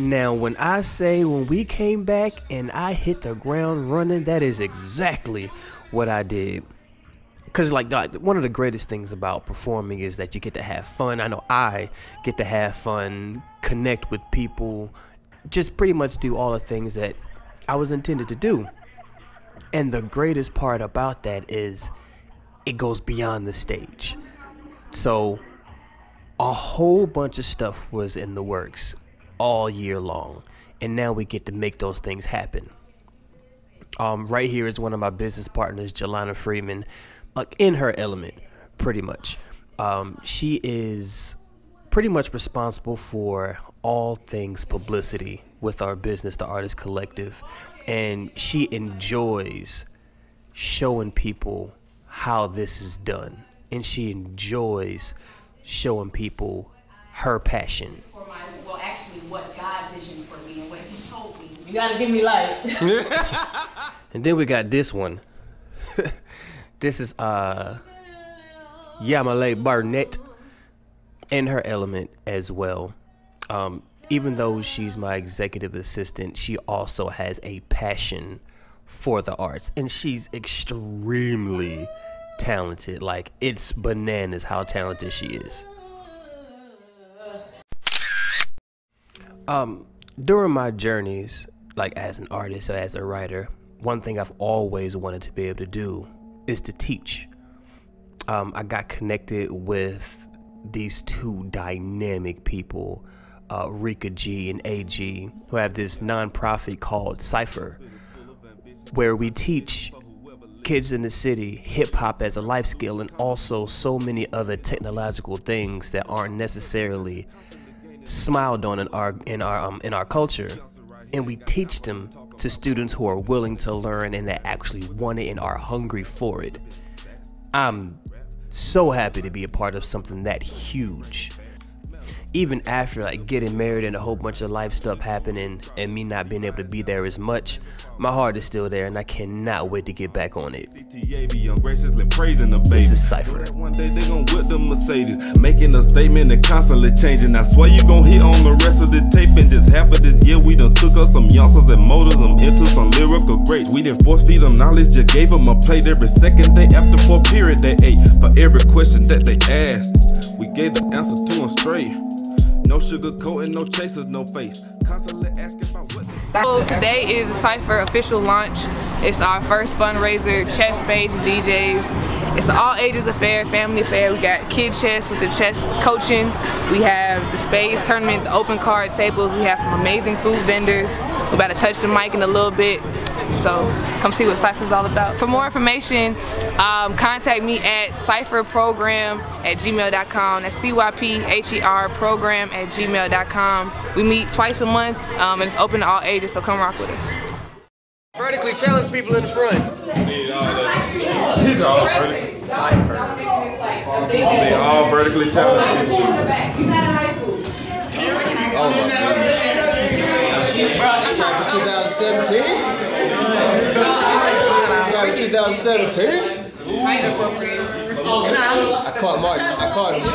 Now, when I say when we came back and I hit the ground running, that is exactly what I did. Because, like, one of the greatest things about performing is that you get to have fun. I know I get to have fun, connect with people, just pretty much do all the things that I was intended to do. And the greatest part about that is it goes beyond the stage. So, a whole bunch of stuff was in the works all year long, and now we get to make those things happen. Um, right here is one of my business partners, Jelana Freeman, like in her element, pretty much. Um, she is pretty much responsible for all things publicity with our business, the Artist Collective, and she enjoys showing people how this is done, and she enjoys showing people her passion. For my, well, actually, what God visioned for me and what He told me. You gotta give me light. and then we got this one. this is uh Yamale Barnett in her element as well. Um, even though she's my executive assistant, she also has a passion for the arts and she's extremely talented. Like it's bananas how talented she is. Um during my journeys like as an artist or as a writer, one thing I've always wanted to be able to do is to teach. Um, I got connected with these two dynamic people uh, Rika G and AG, who have this nonprofit called Cypher, where we teach kids in the city hip hop as a life skill and also so many other technological things that aren't necessarily smiled on in our in our um, in our culture, and we teach them to students who are willing to learn and that actually want it and are hungry for it. I'm so happy to be a part of something that huge even after like getting married and a whole bunch of life stuff happening and me not being able to be there as much, my heart is still there and I cannot wait to get back on it. This is Cypher. One day they gon' whip them Mercedes, making a statement and constantly changing. I swear you gon' hit on the rest of the tape in just half of this year. We done took us some youngsters and molded them into some lyrical greats. We didn't force feed them knowledge, just gave them a plate every second day after four period they ate. For every question that they asked, we gave the answer to them straight. No sugar coating, no chasers, no face. Constantly asking about what So today is the Cypher official launch. It's our first fundraiser, chess based DJs. It's an all ages affair, family affair. We got kid chess with the chess coaching. We have the spades tournament, the open card tables. We have some amazing food vendors. We're about to touch the mic in a little bit. So come see what Cypher's all about. For more information, um, contact me at cypherprogram at gmail.com. That's C-Y-P-H-E-R program at gmail.com. We meet twice a month um, and it's open to all ages, so come rock with us. Vertically challenged people in the front. These are all vertically. They all vertically challenged. Oh my goodness. Cypher 2017? Cypher 2017? I caught Martin. I caught him.